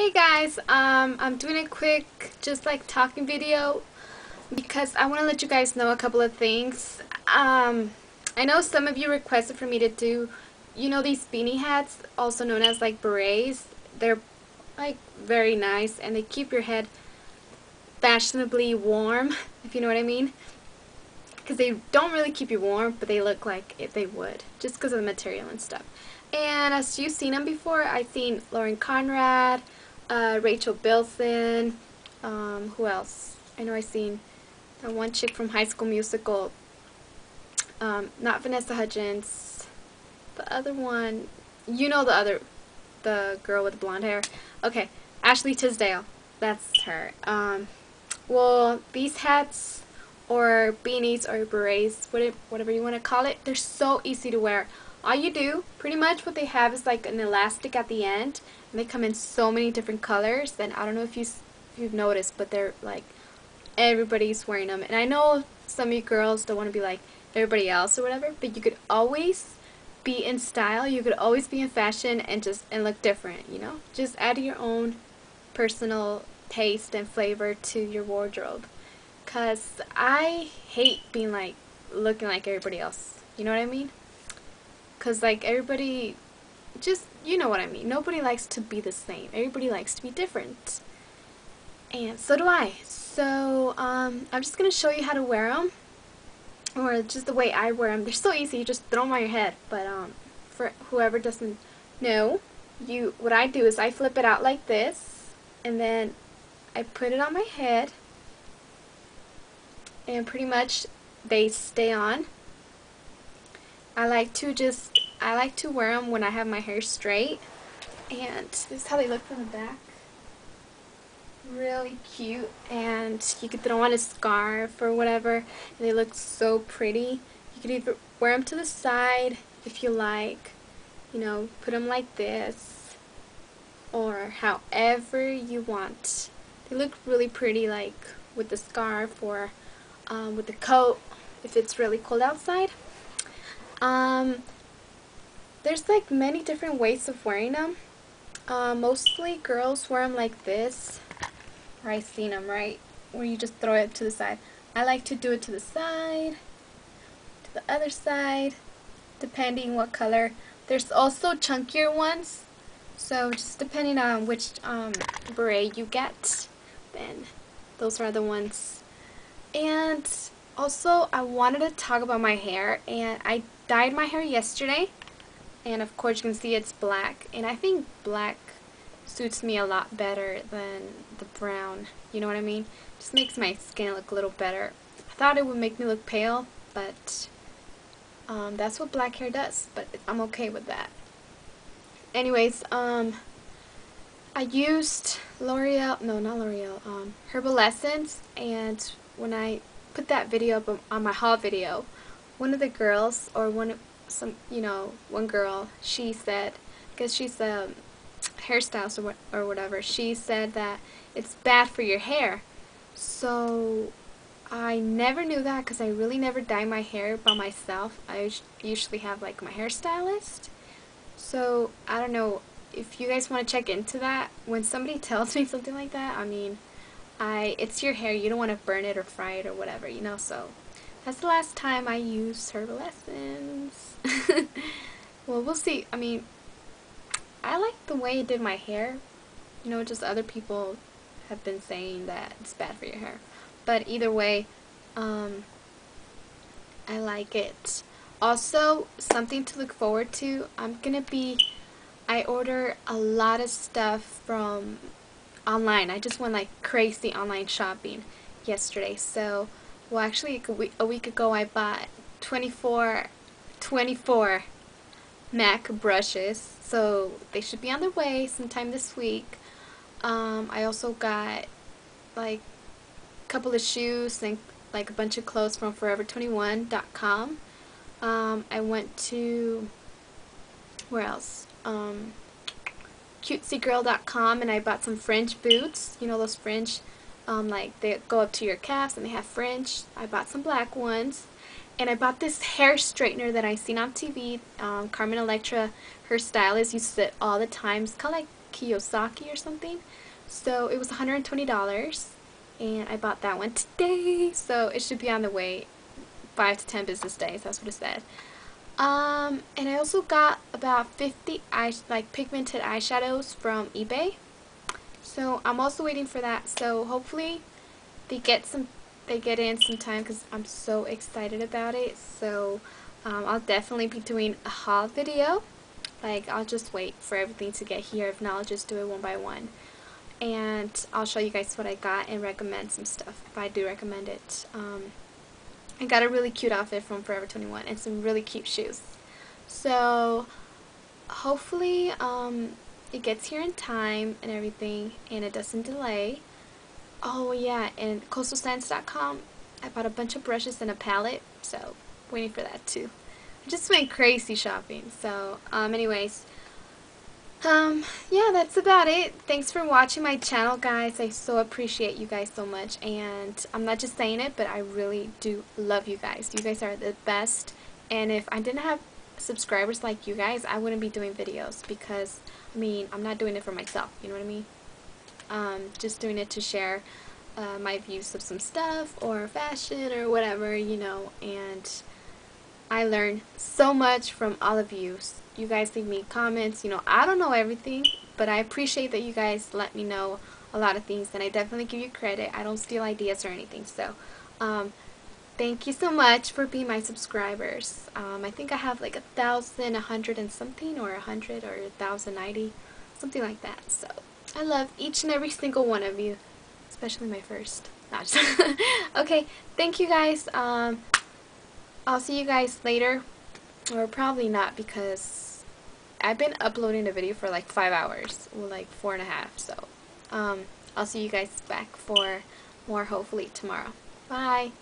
Hey guys, um, I'm doing a quick, just like talking video because I want to let you guys know a couple of things. Um, I know some of you requested for me to do, you know these beanie hats, also known as like berets. They're like very nice and they keep your head fashionably warm, if you know what I mean. Because they don't really keep you warm, but they look like they would, just because of the material and stuff. And as you've seen them before, I've seen Lauren Conrad, uh, Rachel Bilson, um, who else? I know I've seen the one chick from High School Musical, um, not Vanessa Hudgens, the other one, you know the other, the girl with the blonde hair. Okay, Ashley Tisdale, that's her. Um, well, these hats or beanies or berets, whatever you want to call it, they're so easy to wear. All you do, pretty much what they have is like an elastic at the end and they come in so many different colors. And I don't know if, you, if you've noticed, but they're like, everybody's wearing them. And I know some of you girls don't want to be like everybody else or whatever, but you could always be in style. You could always be in fashion and just and look different, you know? Just add your own personal taste and flavor to your wardrobe. Cause I hate being like looking like everybody else. You know what I mean? Cause like everybody just, you know what I mean. Nobody likes to be the same. Everybody likes to be different. And so do I. So, um, I'm just going to show you how to wear them. Or just the way I wear them. They're so easy. You just throw them on your head. But, um, for whoever doesn't know, you, what I do is I flip it out like this. And then I put it on my head. And pretty much they stay on. I like to just I like to wear them when I have my hair straight. And this is how they look from the back. Really cute. And you could throw on a scarf or whatever. And they look so pretty. You could either wear them to the side if you like. You know, put them like this. Or however you want. They look really pretty like with the scarf or um, with the coat if it's really cold outside. Um, there's like many different ways of wearing them. Uh, mostly girls wear them like this. I've seen them, right? Where you just throw it to the side. I like to do it to the side, to the other side, depending what color. There's also chunkier ones. So just depending on which um, beret you get, then those are the ones. And also, I wanted to talk about my hair, and I dyed my hair yesterday and of course you can see it's black and I think black suits me a lot better than the brown you know what I mean? Just makes my skin look a little better. I thought it would make me look pale but um, that's what black hair does but I'm okay with that. Anyways um I used L'Oreal no not L'Oreal um, Herbal Essence and when I put that video up on my haul video one of the girls or one of some, you know, one girl, she said, because she's a hairstylist or, what, or whatever, she said that it's bad for your hair. So I never knew that because I really never dye my hair by myself. I usually have like my hairstylist. So I don't know if you guys want to check into that. When somebody tells me something like that, I mean, I it's your hair. You don't want to burn it or fry it or whatever, you know. So that's the last time I used Herbal Essence. well, we'll see. I mean, I like the way it did my hair. You know, just other people have been saying that it's bad for your hair. But either way, um, I like it. Also, something to look forward to. I'm going to be, I order a lot of stuff from online. I just went like crazy online shopping yesterday. So, well actually a week, ago I bought 24 24 MAC brushes so they should be on their way sometime this week um, I also got like a couple of shoes and like a bunch of clothes from forever21.com um, I went to where else um, cutesygirl.com and I bought some French boots you know those French um, like they go up to your calves and they have French. I bought some black ones. And I bought this hair straightener that I seen on TV. Um, Carmen Electra, her stylist, uses it all the time. It's called like Kiyosaki or something. So it was $120 and I bought that one today. So it should be on the way 5 to 10 business days. That's what it said. Um, and I also got about 50 eye like pigmented eyeshadows from eBay. So I'm also waiting for that. So hopefully they get some they get in some time because I'm so excited about it. So um, I'll definitely be doing a haul video. Like I'll just wait for everything to get here. If not, I'll just do it one by one. And I'll show you guys what I got and recommend some stuff if I do recommend it. Um, I got a really cute outfit from Forever 21 and some really cute shoes. So hopefully um, it gets here in time and everything and it doesn't delay. Oh yeah, and coastalscents.com I bought a bunch of brushes and a palette, so waiting for that too. I just went crazy shopping. So, um, anyways, um, yeah, that's about it. Thanks for watching my channel, guys. I so appreciate you guys so much. And I'm not just saying it, but I really do love you guys. You guys are the best. And if I didn't have subscribers like you guys, I wouldn't be doing videos because, I mean, I'm not doing it for myself. You know what I mean? Um, just doing it to share uh, my views of some stuff or fashion or whatever, you know, and I learn so much from all of you. You guys leave me comments, you know, I don't know everything, but I appreciate that you guys let me know a lot of things, and I definitely give you credit. I don't steal ideas or anything, so, um, thank you so much for being my subscribers. Um, I think I have like a thousand, a hundred and something, or a hundred, or a thousand ninety, something like that, so. I love each and every single one of you especially my first. okay, thank you guys. Um, I'll see you guys later, or probably not because I've been uploading a video for like five hours, well, like four and a half. So, um, I'll see you guys back for more hopefully tomorrow. Bye.